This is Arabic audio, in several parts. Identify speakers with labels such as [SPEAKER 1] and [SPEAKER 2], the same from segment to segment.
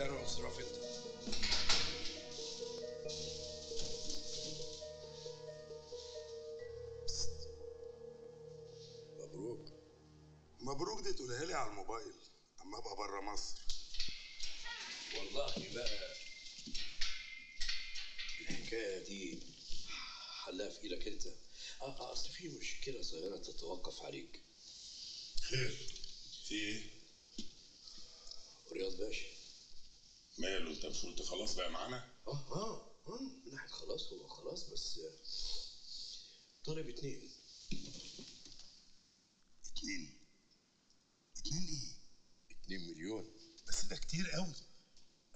[SPEAKER 1] وانصراف انت
[SPEAKER 2] مبروك.
[SPEAKER 3] مبروك دي تقولها لي على الموبايل. أما أبقى بره مصر.
[SPEAKER 2] والله بقى الحكاية دي حلها في إيدك أنت. آه آه، أصل في مشكلة صغيرة تتوقف عليك.
[SPEAKER 3] خير. في إيه؟
[SPEAKER 2] رياض باشا.
[SPEAKER 3] ماله؟ انت مش قلت خلاص بقى معانا؟
[SPEAKER 2] آه آه آه من ناحيه خلاص هو خلاص بس طالب اتنين.
[SPEAKER 3] اتنين. اتنين إيه؟
[SPEAKER 2] اتنين مليون.
[SPEAKER 3] بس ده كتير قوي.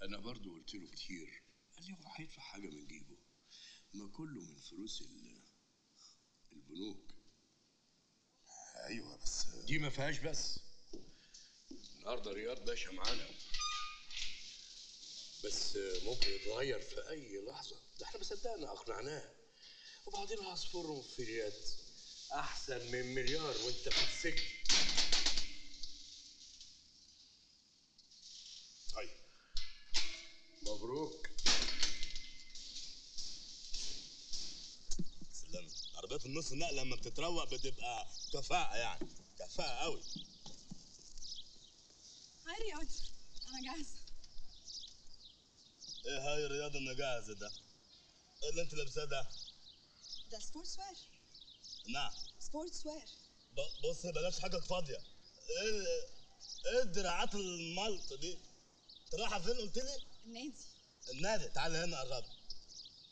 [SPEAKER 2] أنا برضو قلت له كتير. قال لي هو هيدفع حاجة من جيبه. ما كله من فلوس ال- البنوك.
[SPEAKER 3] أيوه بس
[SPEAKER 2] دي ما فيهاش بس. النهارده رياض باشا معانا بس ممكن يتغير في أي لحظة. ده إحنا ما صدقنا أقنعناه. وبعدين عصفور في اليد أحسن من مليار وأنت في السجن.
[SPEAKER 3] طيب.
[SPEAKER 2] مبروك.
[SPEAKER 4] سلام. عربيات النص نقل لما بتتروق بتبقى كفاءة يعني. كفاءة قوي
[SPEAKER 5] Hi رياض أنا جاهزه
[SPEAKER 4] إيه Hi رياض انه جاهز ده. إيه اللي أنت لابساه ده؟
[SPEAKER 5] ده sportswear
[SPEAKER 4] نعم. sportswear بص بلاش حاجة فاضية. إيه إيه الدراعات الملط دي؟ أنت رايحة فين قلت لي؟
[SPEAKER 5] النادي.
[SPEAKER 4] النادي. تعالى هنا قرب.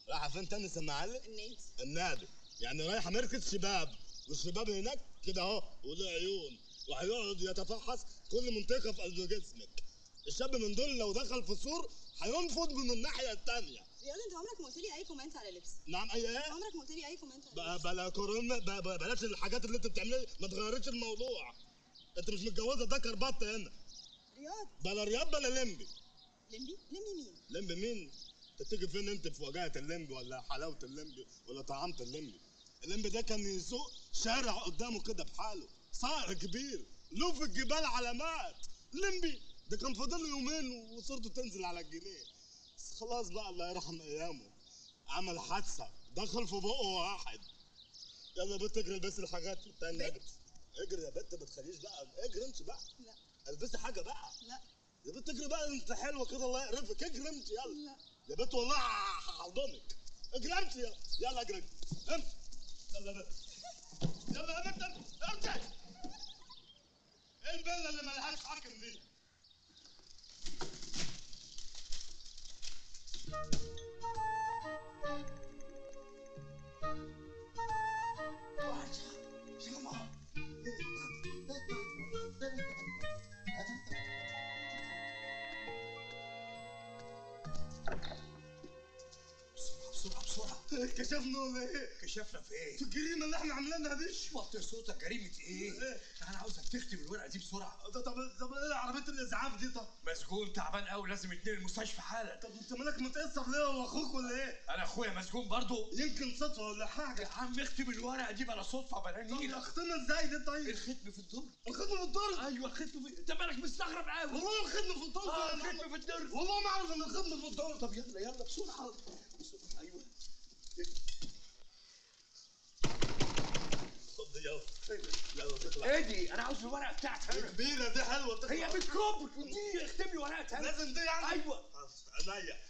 [SPEAKER 4] رايحة فين تاني سمع لي
[SPEAKER 5] النادي.
[SPEAKER 4] النادي. يعني رايحة مركز شباب. والشباب هناك كده أهو وله عيون. وهيقعد يتفحص كل منطقة في قلب جسمك. الشاب من دول لو دخل في سور هينفض من الناحية التانية.
[SPEAKER 5] رياض انت عمرك ما قلت لي أي كومنت على لبسي
[SPEAKER 4] نعم أي إيه؟
[SPEAKER 5] عمرك ما قلت لي أي كومنت على لبسي
[SPEAKER 4] بلا كورونا بلاش الحاجات اللي انت بتعملها ما تغيرش الموضوع. انت مش متجوزة ده كربط هنا.
[SPEAKER 5] رياض.
[SPEAKER 4] بلا رياض بلا لمبي.
[SPEAKER 5] لمبي؟ لمبي مين؟
[SPEAKER 4] لمبي مين؟ انت تيجي فين انت؟ في وجاهة اللمبي ولا حلاوة اللمبي ولا طعامة اللمبي؟ اللمبي ده كان يسوق شارع قدامه كده بحاله. صقر كبير له في الجبال علامات لمبي ده كان فاضل له يومين وصورته تنزل على الجنيه. بس خلاص بقى الله يرحم أيامه. عمل حادثة. دخل في بقه واحد. يلا يا بنت اجري البسي الحاجات التانية
[SPEAKER 5] بنت؟
[SPEAKER 4] اجري يا بنت ما تخليش بقى. اجري انت بقى.
[SPEAKER 5] لا.
[SPEAKER 4] البسي حاجة بقى.
[SPEAKER 5] لا.
[SPEAKER 4] يا بنت اجري بقى انت حلوة كده الله يقرفك اجري انت يلا.
[SPEAKER 5] لا.
[SPEAKER 4] يا بنت والله هحضنك اجري انت يلا. يلا اجري. امشي يلا يا بنت. يلا يا بنت امشي إيه البلة اللي ملهاش حاكم دي؟
[SPEAKER 1] Thank you.
[SPEAKER 4] بسرعة كشفنا ولا إيه؟
[SPEAKER 1] كشفنا في إيه؟
[SPEAKER 4] في الجريمة اللي إحنا عاملينها دي
[SPEAKER 1] وطي صوتك جريمة إيه؟
[SPEAKER 4] إيه؟
[SPEAKER 1] أنا عاوزك تكتب الورقة دي بسرعة
[SPEAKER 4] طب طب طب إيه عربية الاسعاف دي طب؟
[SPEAKER 1] مسجون تعبان قوي لازم يتنقل المستشفى حالا
[SPEAKER 4] طب أنت مالك متأثر ليه هو أخوك ولا إيه؟
[SPEAKER 1] أنا أخويا مسجون برضه
[SPEAKER 4] يمكن صدفة ولا
[SPEAKER 1] يا
[SPEAKER 4] حاجة
[SPEAKER 1] عم اكتب الورقة دي بلا صدفة بلا
[SPEAKER 4] طب
[SPEAKER 1] نيلة
[SPEAKER 4] اختنا إزاي دي طيب؟
[SPEAKER 1] الختم في الدرج
[SPEAKER 4] الختم في الدرج
[SPEAKER 1] أيوه الختم في أنت مالك مستغرب قوي
[SPEAKER 4] والله الختم في الدرج
[SPEAKER 1] آه
[SPEAKER 4] يا.
[SPEAKER 1] الختم في الدرج
[SPEAKER 4] والله ما أعرف إن الختم في الدرج
[SPEAKER 1] طب يلا يلا بسرعة بسرعة أيوه
[SPEAKER 4] خد يلا يلا تطلع
[SPEAKER 1] إيه دي أنا عاوز الورقة بتاعتي أنا
[SPEAKER 4] كبيرة دي حلوة تطلع
[SPEAKER 1] هي بالكبر دي اكتب لي ورقة أنا
[SPEAKER 4] لازم دي يعني.
[SPEAKER 1] أيوه.
[SPEAKER 4] عينيا.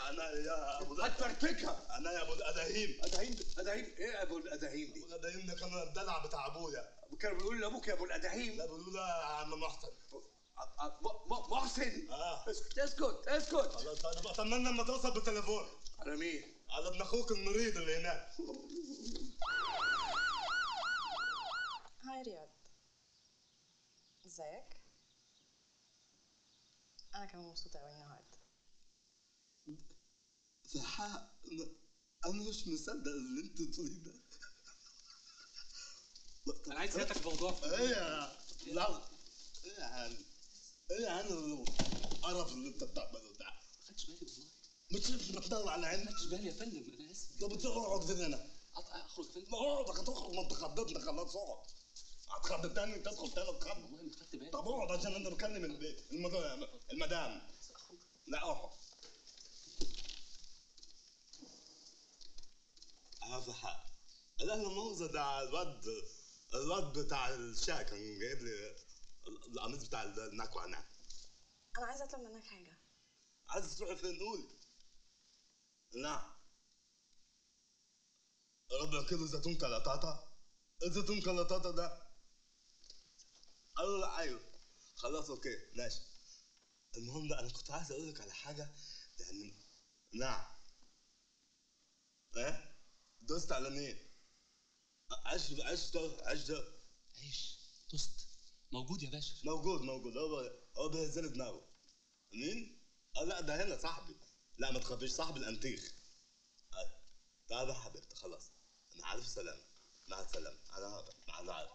[SPEAKER 4] عينيا يا أبو
[SPEAKER 1] هتفرتكها.
[SPEAKER 4] عينيا يا أبو الاداهيم
[SPEAKER 1] اداهيم اداهيم إيه أبو الاداهيم دي؟
[SPEAKER 4] أبو الاداهيم ده كان الدلع بتاع أبويا.
[SPEAKER 1] كانوا بيقولوا لأبوك يا أبو الاداهيم
[SPEAKER 4] لا بيقولوا له يا عم محسن.
[SPEAKER 1] محسن
[SPEAKER 4] آه
[SPEAKER 1] اسكت اسكت اسكت
[SPEAKER 4] خلاص أنا بتمنى لما توصل بالتليفون.
[SPEAKER 1] على مين؟
[SPEAKER 4] على ابن أخوك المريض اللي هناك.
[SPEAKER 5] هاي رياض. إزيك؟ أنا كمان مبسوطة قوي النهارده
[SPEAKER 4] سحاء أنا مش مصدق اللي أنت بتقوليه ده.
[SPEAKER 6] أنا عايز سيادتك في موضوع
[SPEAKER 4] إيه يا لا. إيه يا هاني؟ إيه عن عرف اللي أنت بتعمله وبتاع.
[SPEAKER 6] ما خدتش بالي والله
[SPEAKER 4] ما تشوفش بتطلع على عينك.
[SPEAKER 6] ما خدتش بالي يا فندم أنا آسف.
[SPEAKER 4] طب اقعد فين
[SPEAKER 6] أنا؟ أخرج يا فندم
[SPEAKER 4] اقعد هتخرج ما انت خضتنا خلاص اقعد. هتخض تاني تدخل تاني تخض
[SPEAKER 6] والله ما خدت بالي.
[SPEAKER 4] طب اقعد عشان أنا بكلم المدام. المدام لا اقعد. هذا حق لا لا ده الواد الواد بتاع الشاكن جايب لي القميص بتاع النكوة هناك
[SPEAKER 5] أنا عايزة أطلب منك حاجة.
[SPEAKER 4] عايز تروحي فين؟ قولي نعم ربع كيلو زيتون كلاطاطا الزيتون كلاطاطا ده. قالوا لا أيوه. خلاص أوكي. ماشي. المهم ده أنا كنت عايز أقول لك على حاجة. يعني نعم إيه؟ دوست على مين؟ عيش عيش ده عيش. ده
[SPEAKER 6] عيش توست موجود يا باشا.
[SPEAKER 4] موجود موجود. هو هو بيهزلي دماغه. مين؟ آه لا ده هنا صاحبي. لا ما تخافيش صاحبي الأنتيخ. آه. تعال يا حبيبتي خلاص. أنا عارف سلام مع السلامة. أنا هذا مع العارف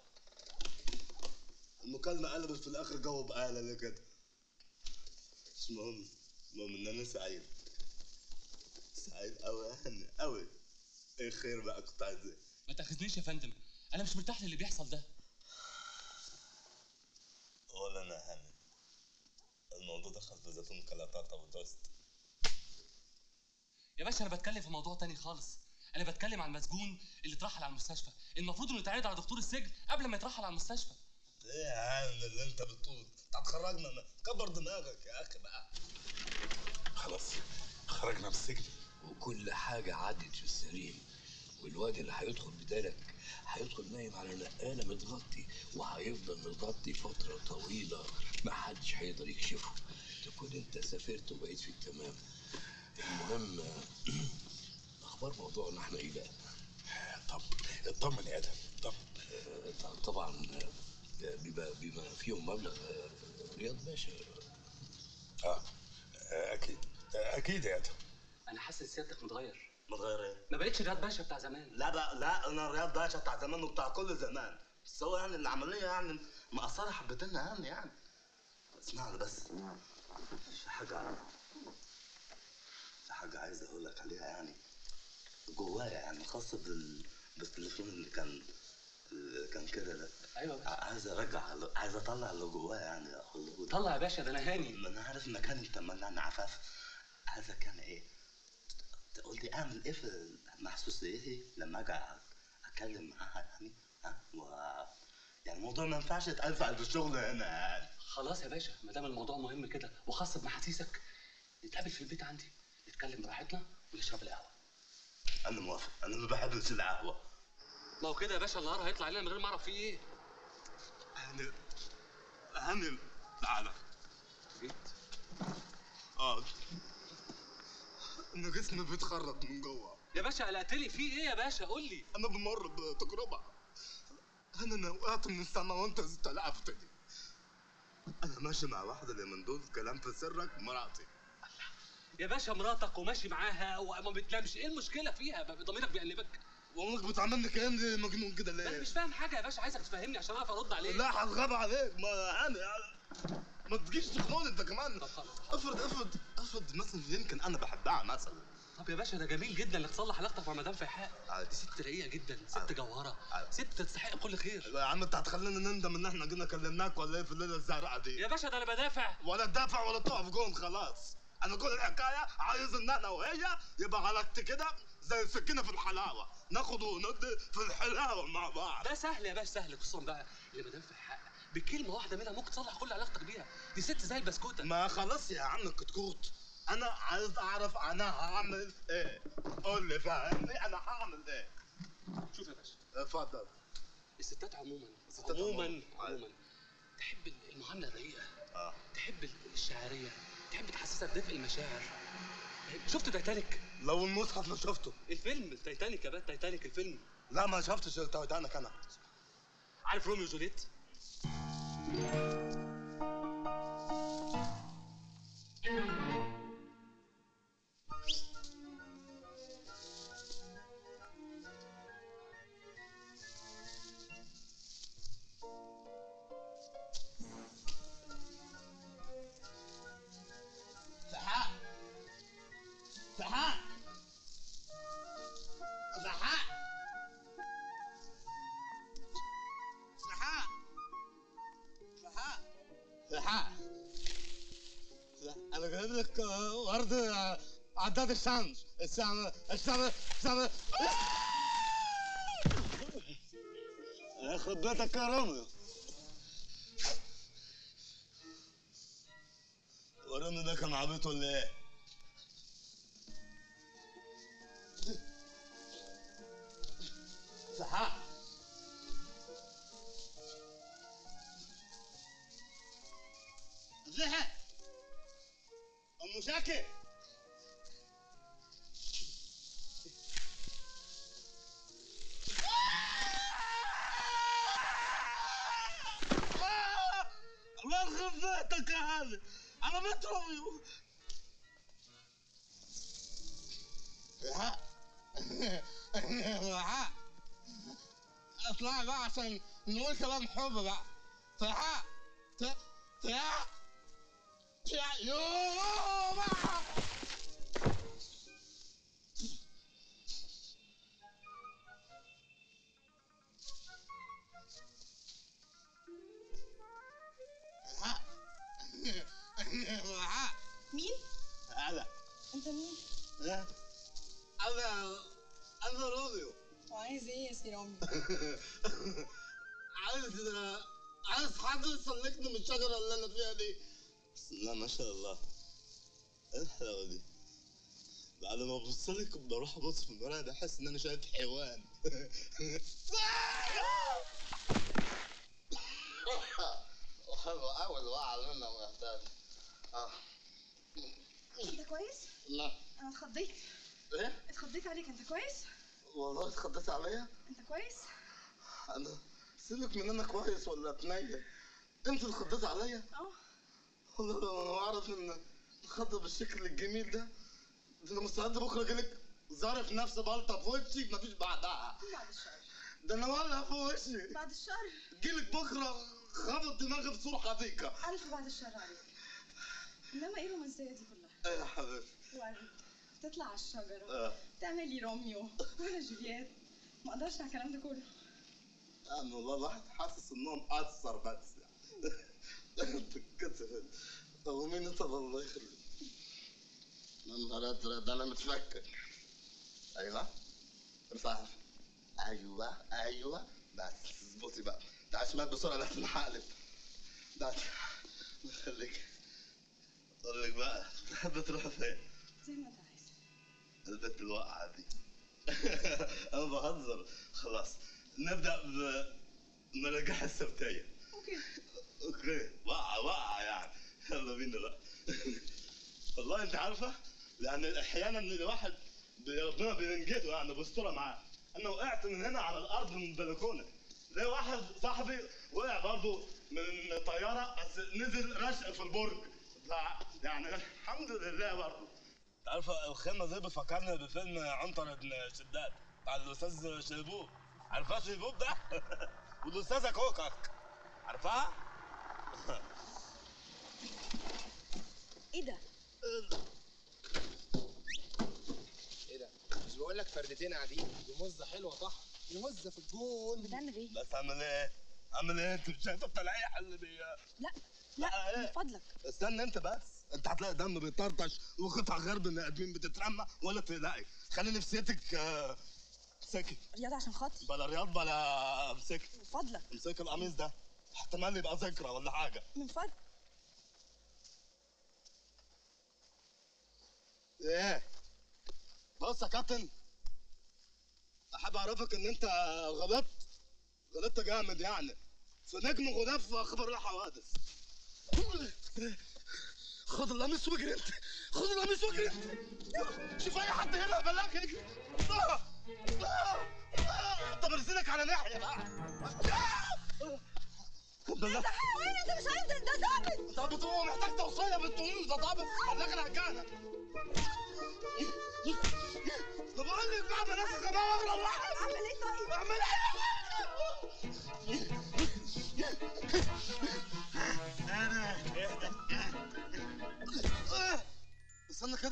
[SPEAKER 4] المكالمة قلبت في الآخر جو بقالة ليه كده؟ مش مهم. المهم إن أنا سعيد. سعيد قوي يعني قوي إيه خير بقى كنت عايز إيه؟
[SPEAKER 6] ما تاخذنيش يا فندم. أنا مش مرتاح للي بيحصل ده.
[SPEAKER 4] ولا أنا هاني الموضوع دخل في زيتون كلاطاطا ودوست
[SPEAKER 6] يا باشا أنا بتكلم في موضوع تاني خالص. أنا بتكلم عن المسجون اللي اترحل على المستشفى. المفروض إنه يتعرض على دكتور السجن قبل ما يترحل على المستشفى.
[SPEAKER 4] إيه يا عم؟ اللي أنت بتقوله. أنت هتخرجنا كبر دماغك يا أخي بقى.
[SPEAKER 3] خلاص خرجنا من السجن.
[SPEAKER 2] وكل حاجة عدت في السليم. والواد اللي هيدخل بدالك هيدخل نايم على نقالة متغطي وهيفضل متغطي فترة طويلة محدش هيقدر يكشفه. تكون انت سافرت وبقيت في التمام. المهم أخبار موضوعنا إحنا إيه بقى؟
[SPEAKER 3] طب اطمن يا آدم طب.
[SPEAKER 2] آه، طبعا آه، بما بما فيهم مبلغ آه، رياض باشا.
[SPEAKER 3] آه أكيد أكيد يا آدم.
[SPEAKER 6] أنا حاسس سيادتك متغير.
[SPEAKER 4] ما تغير إيه
[SPEAKER 6] ما بقتش رياض باشا بتاع زمان.
[SPEAKER 4] لا بقى لا أنا رياض باشا بتاع زمان وبتاع كل زمان. بس هو يعني العملية يعني مقصره حبتين أهم يعني. اسمعني بس. في حاجة في حاجة عايز أقول لك عليها يعني. جوايا يعني خاصة بال... بالتليفون اللي كان اللي كان كده ده.
[SPEAKER 6] أيوه باشا.
[SPEAKER 4] عايز أرجع عايز أطلع اللي جوايا يعني.
[SPEAKER 6] طلع يا باشا ده أنا هاني.
[SPEAKER 4] ما أنا عارف مكان أنت منعني عفاف. عايزك كان إيه؟ تقول لي أعمل إيه في محسوسيتي لما أجي أتكلم معاها يعني ها و يعني الموضوع ما ينفعش يتقال في الشغل هنا يعني.
[SPEAKER 6] خلاص يا باشا ما دام الموضوع مهم كده وخاص بمحاسيسك نتقابل في البيت عندي نتكلم براحتنا ونشرب القهوة.
[SPEAKER 4] أنا موافق. أنا ما بحبش القهوة.
[SPEAKER 6] ما هو كده يا باشا النهار هيطلع علينا من غير ما أعرف فيه إيه.
[SPEAKER 4] يعني يعني تعالى.
[SPEAKER 6] جيت.
[SPEAKER 4] آه. إن جسمي بيتخرط من جوه.
[SPEAKER 6] يا باشا قلقتني في إيه يا باشا؟ قول لي.
[SPEAKER 4] أنا بمر بتجربة. أنا أنا وقعت من السما وأنت استلعفتني أنا ماشي مع واحدة اللي من دول كلام في سرك مراتي.
[SPEAKER 6] يا باشا مراتك وماشي معاها وما بتنامش. إيه المشكلة فيها؟ ضميرك بيأنبك
[SPEAKER 4] وأمك بتعملني كلام زي مجنون كده
[SPEAKER 6] أنا
[SPEAKER 4] ليه؟
[SPEAKER 6] مش فاهم حاجة يا باشا. عايزك تفهمني عشان أعرف أرد عليك.
[SPEAKER 4] لا هتغاب عليك. ما أنا ما تجيش تخنقني انت كمان.
[SPEAKER 6] طب خلاص.
[SPEAKER 4] افرض افرض افرض مثلا يمكن أنا بحبها مثلا.
[SPEAKER 6] طب يا باشا ده جميل جدا إنك تصلح علاقتك مع مدام فيحاء. دي ست رقيقة جدا ست.
[SPEAKER 4] جوهرة.
[SPEAKER 6] ست تستحق كل خير.
[SPEAKER 4] يا عم انت هتخلينا نندم إن إحنا جينا كلمناك ولا إيه في الليلة الزرقاء دي؟
[SPEAKER 6] يا باشا ده أنا بدافع.
[SPEAKER 4] ولا تدافع ولا تقف جون خلاص. أنا كل الحكاية عايز إن أنا وهي يبقى علاقتي كده زي السكينه في الحلاوة. ناخد وندي في الحلاوة مع بعض.
[SPEAKER 6] ده سهل يا باشا سهل. خصوصا بقى اللي مدام فيحاء. بكلمة واحدة منها ممكن تصلح كل علاقتك بيها. دي ست زي البسكوتة.
[SPEAKER 4] ما خلاص يا عم كتكوت. أنا عايز أعرف أنا هعمل إيه. قول لي فهمني أنا هعمل إيه.
[SPEAKER 6] شوف يا باشا.
[SPEAKER 4] اتفضل.
[SPEAKER 6] الستات عموما
[SPEAKER 4] الستات
[SPEAKER 6] عموما.
[SPEAKER 4] عموماً.
[SPEAKER 6] عموما. تحب المعاملة الرقيقة.
[SPEAKER 4] آه.
[SPEAKER 6] تحب الشعرية. تحب تحسسك دفء المشاعر. شفت تايتانيك؟
[SPEAKER 4] لو المصحف ما شفته.
[SPEAKER 6] الفيلم تايتانيك يا باشا تايتانيك الفيلم.
[SPEAKER 4] لا ما شفتش التايتانيك أنا.
[SPEAKER 6] عارف روميو وجوليت
[SPEAKER 4] Música عداد الشمس الشمس الشمس الشمس يخرب بيتك يا روميو ورامي ده كان عبيط ولا إيه؟ صحاح زحف أم شاكر بيتك يا هذا أنا متروي ها ها اطلع بقى عشان نقول كلام حب بقى. تعال تعال يوه بقى
[SPEAKER 5] مين؟
[SPEAKER 4] ها أنا أنا روميو
[SPEAKER 5] وعايز إيه يا سي رامي؟
[SPEAKER 4] عايز عايز حد يسلكني من الشجره اللي أنا فيها دي بسم الله ما شاء الله إيه الحلاوه دي بعد ما ببص لك بروح ابص في المرايه بحس ان أنا شايف حيوان حلو قوي الوقعه اللي أنا آه
[SPEAKER 5] انت كويس؟
[SPEAKER 4] لا.
[SPEAKER 5] أنا اتخضيت.
[SPEAKER 4] إيه؟
[SPEAKER 5] اتخضيت عليك. انت كويس؟
[SPEAKER 4] والله اتخضيت عليا.
[SPEAKER 5] انت كويس؟
[SPEAKER 4] أنا سيبك من أنا كويس ولا بنية انت اللي خضيت عليا؟
[SPEAKER 5] آه.
[SPEAKER 4] والله لو أنا اعرف ان الخضه بالشكل الجميل ده. ده أنا مستعد بكرة اجيلك ظارف نفسي بلطه في وشي مفيش بعدها.
[SPEAKER 5] بعد الشر.
[SPEAKER 4] ده أنا ولع في وشي
[SPEAKER 5] بعد الشر؟
[SPEAKER 4] جيلك بكرة خبط دماغي بصوره حديقه
[SPEAKER 5] ألف بعد الشر عليك. إنما إيه الرومانسية دي كلها؟
[SPEAKER 4] إيه يا حبيبي
[SPEAKER 5] ورد تطلع على الشجرة
[SPEAKER 4] آه
[SPEAKER 5] تعملي روميو وأنا جولييت ما أقدرش على الكلام ده كله
[SPEAKER 4] أنا والله الواحد حاسس انهم اثر بس انت كتفت ومين انت الله يخليك ازرق ده أنا متفكر أيوه ارفعها أيوه أيوه بس اظبطي بقى شمال بسرعة هقلب تعال الله يخليك أقول لك بقى. تحب تروح فين؟
[SPEAKER 5] زي ما أنت عايز.
[SPEAKER 4] البنت الواقعة دي. أنا بهزر. خلاص. نبدأ بمراجعة السبتية
[SPEAKER 5] okay.
[SPEAKER 4] okay. واقعة واقعة يعني. يلا بينا بقى. والله أنت عارفة؟ لأن أحيانا الواحد ربنا بينجده يعني بيسترها معاه. أنا وقعت من هنا على الأرض من البلكونة. زي واحد صاحبي وقع برضه من طيارة بس نزل رشق في البرج. يعني الحمد لله برضه تعرف الخيمة دي بتفكرني بفيلم عنتر بن شداد بتاع الأستاذ شيبوب عارفها شيبوب ده؟ والأستاذة كوكك عارفها؟
[SPEAKER 5] إيه ده؟
[SPEAKER 7] إيه ده؟ مش بقول لك فردتين قاعدين دي مزة حلوة صح؟ دي مزة في الجون
[SPEAKER 5] بتعمل إيه؟
[SPEAKER 4] بس أعمل إيه؟ أعمل إيه؟ أنت مش شايفة التلقيح اللي بي
[SPEAKER 5] لا
[SPEAKER 4] لا، إيه؟
[SPEAKER 5] من فضلك.
[SPEAKER 4] استنى أنت بس. أنت هتلاقي دم بيطرطش وقطع غير بني آدمين بتترمى ولا تلاقي خلي نفسيتك آه، ساكت.
[SPEAKER 5] رياضة عشان خاطري؟
[SPEAKER 4] بلا رياض بلا امسك
[SPEAKER 5] من فضلك.
[SPEAKER 4] امسك القميص ده احتمال يبقى ذكرى ولا حاجة.
[SPEAKER 5] من فضلك.
[SPEAKER 4] إيه. بص يا كابتن أحب أعرفك إن أنت غلطت غلطت جامد يعني. في نجم غلاف أخبار الحوادث. خد القميص واجري انت خد القميص واجري انت شوف اي حد هنا بلاك اجري آه. آه. آه. طب ارسلك على ناحية بقى
[SPEAKER 5] وين أنت مش عايز ده ثابت
[SPEAKER 4] طب بتقوم محتاج توصية بالطول ده طب خليك الهجانه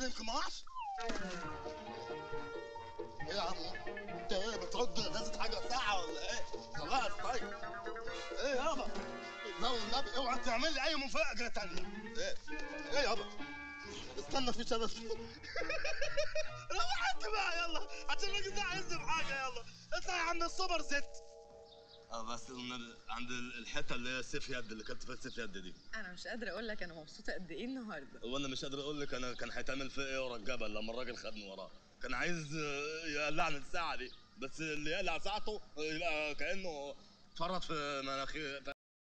[SPEAKER 4] ما وقعش إيه يا عم أنت إيه بترد لازم حاجة ساعة ولا إيه؟ خلاص طيب. إيه يابا لو النبي أوعى تعمل لي أي مفاجأة تانية. إيه إيه يابا استنى في شباب روح انت بقى يلا. عشان الراجل ده عايزني بحاجه يلا. اطلع يا عم السوبر ست آه بس عند الحتة اللي هي سيف يد اللي كانت فيها سيف يد دي.
[SPEAKER 5] أنا مش قادره أقول لك أنا مبسوطة قد إيه النهارده.
[SPEAKER 4] وأنا مش قادر أقول لك أنا كان هيتعمل فيا إيه ورا الجبل لما الراجل خدني وراه. كان عايز آه، يقلعني الساعة دي. بس اللي يقلع ساعته يبقى كأنه فرط في مناخير